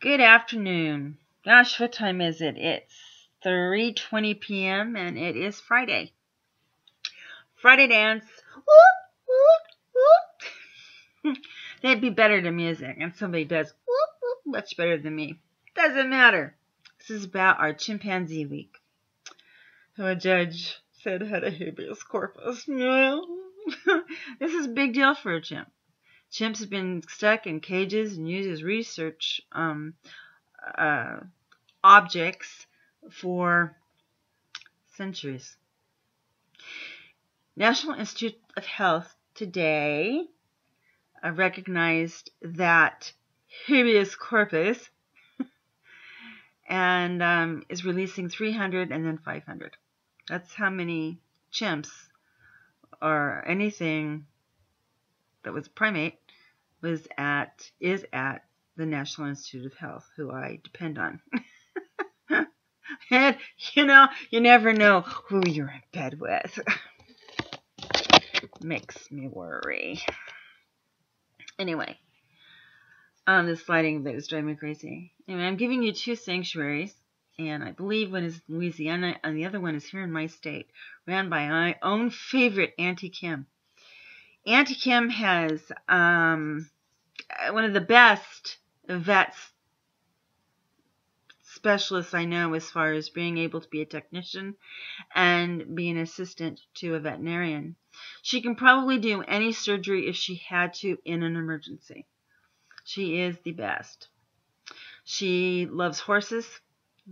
Good afternoon. Gosh, what time is it? It's 3:20 p.m. and it is Friday. Friday dance. They'd be better to music, and somebody does much better than me. Doesn't matter. This is about our chimpanzee week. Who a judge said had a habeas corpus. this is a big deal for a chimp. Chimps have been stuck in cages and used as research um, uh, objects for centuries. National Institute of Health today uh, recognized that habeas corpus and um, is releasing 300 and then 500. That's how many chimps or anything that was primate was at is at the National Institute of Health, who I depend on. and you know, you never know who you're in bed with. Makes me worry. Anyway, um, this lighting that is driving me crazy. Anyway, I'm giving you two sanctuaries, and I believe one is Louisiana, and the other one is here in my state, ran by my own favorite Auntie Kim. Auntie Kim has um, one of the best vets specialists I know as far as being able to be a technician and be an assistant to a veterinarian. She can probably do any surgery if she had to in an emergency. She is the best. She loves horses.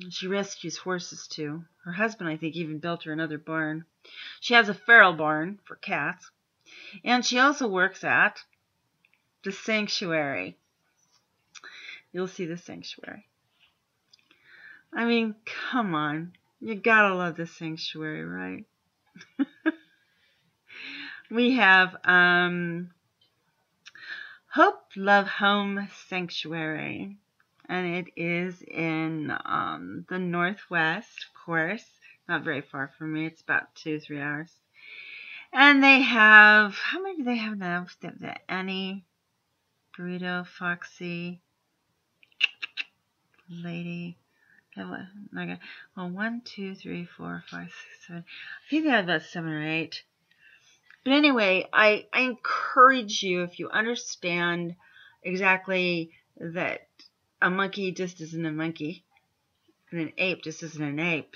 She rescues horses too. Her husband, I think, even built her another barn. She has a feral barn for cats. And she also works at the sanctuary. You'll see the sanctuary. I mean, come on. You gotta love the sanctuary, right? we have um, Hope Love Home Sanctuary, and it is in um, the Northwest, of course. Not very far from me. It's about two, three hours. And they have, how many do they have now? The, the Annie, Burrito, Foxy, Lady. Okay. Oh well, one, two, three, four, five, six, seven. I think they have about seven or eight. But anyway, I, I encourage you, if you understand exactly that a monkey just isn't a monkey, and an ape just isn't an ape,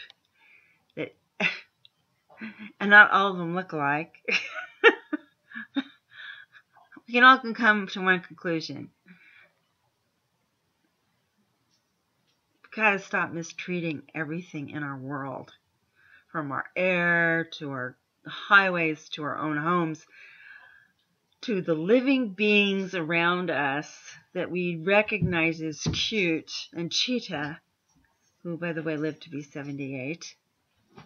Mm-hmm. and not all of them look alike. we can all can come to one conclusion. We've got to stop mistreating everything in our world, from our air to our highways to our own homes to the living beings around us that we recognize as cute and Cheetah, who by the way lived to be 78.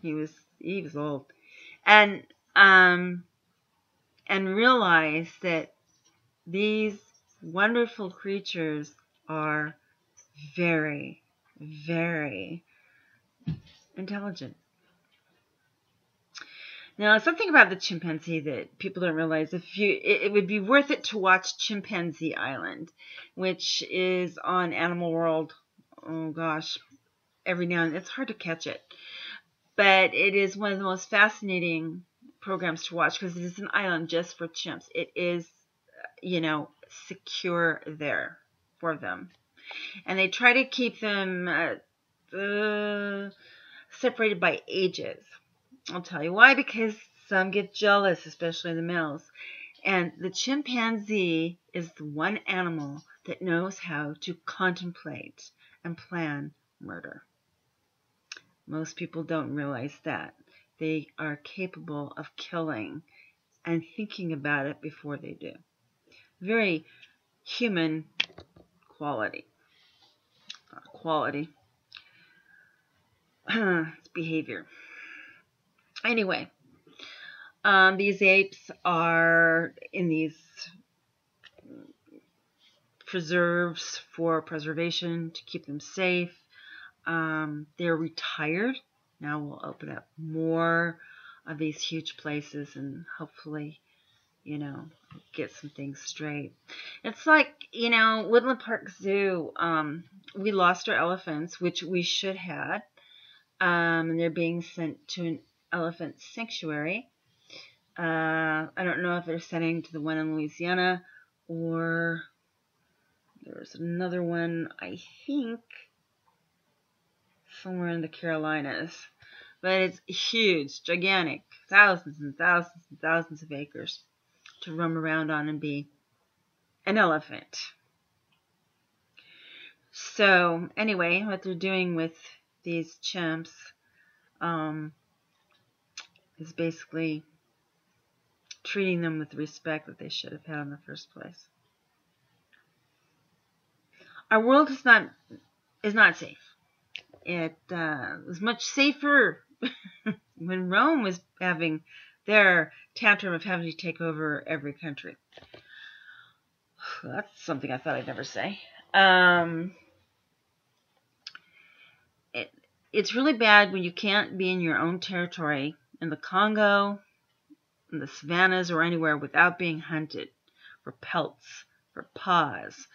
He was he was old. And um and realize that these wonderful creatures are very very intelligent. Now, something about the chimpanzee that people don't realize, if you, it, it, would be worth it to watch Chimpanzee Island, which is on Animal World. Oh gosh, every now and. It's hard to catch it, but it is one of the most fascinating programs to watch because it is an island just for chimps. It is, you know, secure there for them, and they try to keep them uh, uh, separated by ages I'll tell you why, because some get jealous, especially the males. And the chimpanzee is the one animal that knows how to contemplate and plan murder. Most people don't realize that. They are capable of killing and thinking about it before they do. Very human quality. Uh, quality. it's behavior. Anyway, um, these apes are in these preserves for preservation to keep them safe. Um, they're retired. Now we'll open up more of these huge places and hopefully you know, get some things straight. It's like, you know, Woodland Park Zoo, um, we lost our elephants, which we should have, um, and they're being sent to an elephant sanctuary. Uh, I don't know if they're sending to the one in Louisiana or there's another one, I think, somewhere in the Carolinas. But it's huge, gigantic, thousands and thousands and thousands of acres to roam around on and be an elephant. So, anyway, what they're doing with these chimps um, is basically treating them with the respect that they should have had in the first place. Our world is not is not safe. It uh, was much safer when Rome was having their tantrum of having to take over every country. That's something I thought I'd never say. Um, it, it's really bad when you can't be in your own territory in the Congo, in the savannas, or anywhere without being hunted for pelts, for paws,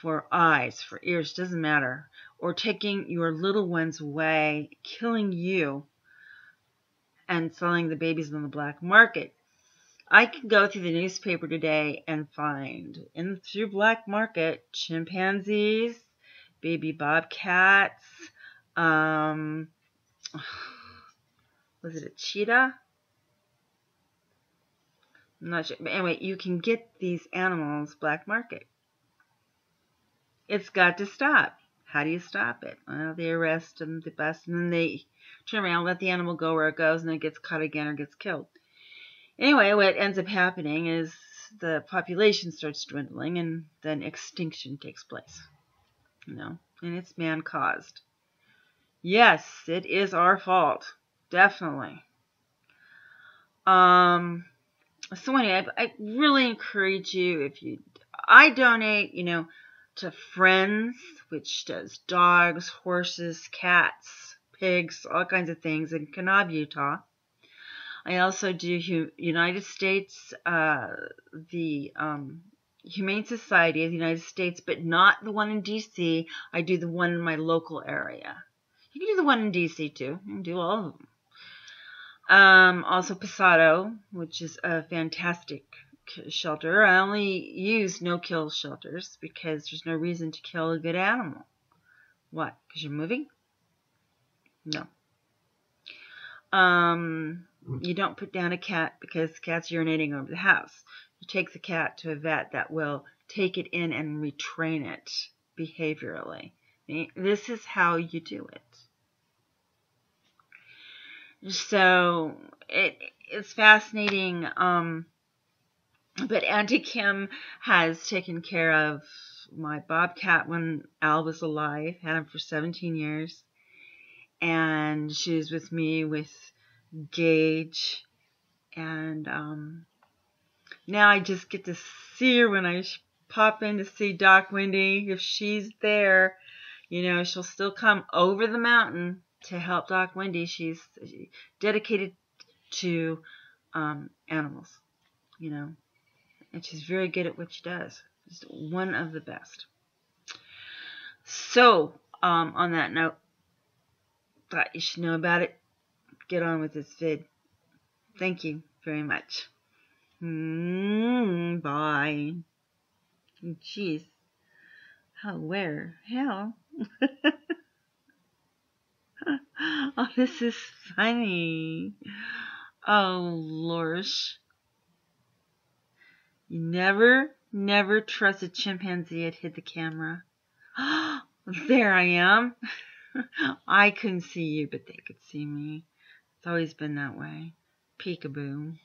for eyes, for ears, doesn't matter, or taking your little ones away, killing you and selling the babies on the black market. I can go through the newspaper today and find in through black market chimpanzees, baby bobcats, um, was it a cheetah? I'm not sure. But anyway, you can get these animals black market. It's got to stop. How do you stop it? Well, they arrest them, they bust, and then they turn around, let the animal go where it goes, and then it gets caught again or gets killed. Anyway, what ends up happening is the population starts dwindling, and then extinction takes place. You know, and it's man caused. Yes, it is our fault, definitely. Um. So anyway, I, I really encourage you if you, I donate, you know, to Friends, which does dogs, horses, cats, pigs, all kinds of things in Kanab, Utah. I also do United States, uh, the um, Humane Society of the United States, but not the one in D.C. I do the one in my local area. You can do the one in D.C. too. You can do all of them. Um, also Pasado, which is a fantastic shelter. I only use no-kill shelters because there's no reason to kill a good animal. What? Because you're moving? No. Um, you don't put down a cat because the cat's urinating over the house. You take the cat to a vet that will take it in and retrain it behaviorally. This is how you do it. So it it's fascinating. Um, but Auntie Kim has taken care of my bobcat when Al was alive. Had him for 17 years and she was with me with Gage, and um, now I just get to see her when I pop in to see Doc Wendy. If she's there, you know, she'll still come over the mountain to help Doc Wendy. She's dedicated to um, animals, you know, and she's very good at what she does. Just one of the best. So, um, on that note, thought you should know about it. Get on with this vid. Thank you very much. Mm, bye. Jeez. How, where? Hell. oh, this is funny. Oh, Lorsh. You never, never trust a chimpanzee. It hit the camera. there I am. I couldn't see you, but they could see me. It's always been that way. Peekaboo.